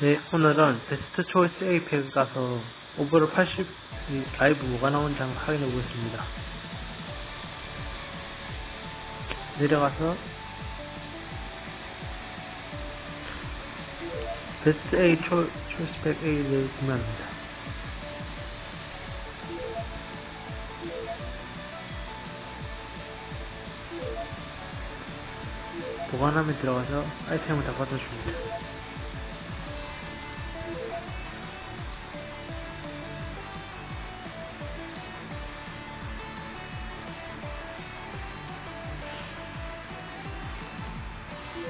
네, 오늘은 Best Choice A팩 가서 overall 80 라이브 뭐가 나온지 한번 확인해 보겠습니다. 내려가서 Best A 초, Choice 팩 A를 구매합니다. 보관함에 들어가서 아이템을 다 받아줍니다.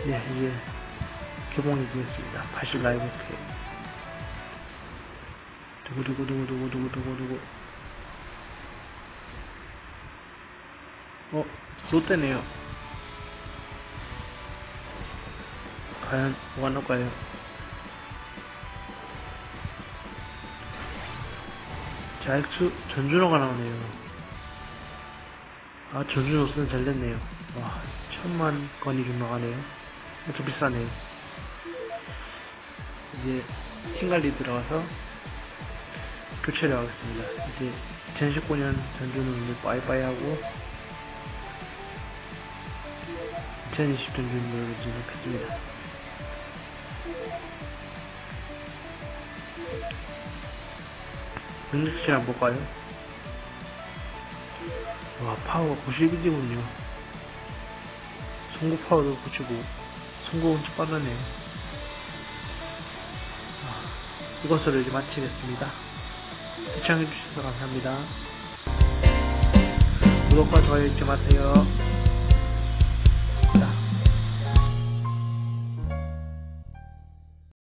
예, 이제 개봉이 되었습니다. 80 라이브 팩. 두구두구두구두구두구두구두구. 어, 롯데네요. 과연 뭐가 나올까요? 자, 엑스 전준호가 나오네요. 아, 전준호 쓰는 잘 됐네요. 와, 천만 건이 좀 나가네요. 좀 비싸네요. 이제 킹갈리 들어가서 교체를 하겠습니다. 이제 2019년 전준호는 빠이빠이 하고 2020 전준호를 진입했습니다. 능력치 한번 볼까요? 와 파워가 91이군요 송구 파워도 붙이고 좀 빠르네요. 아, 이것으로 이제 마치겠습니다. 시청해주셔서 감사합니다. 구독과 좋아요 잊지 마세요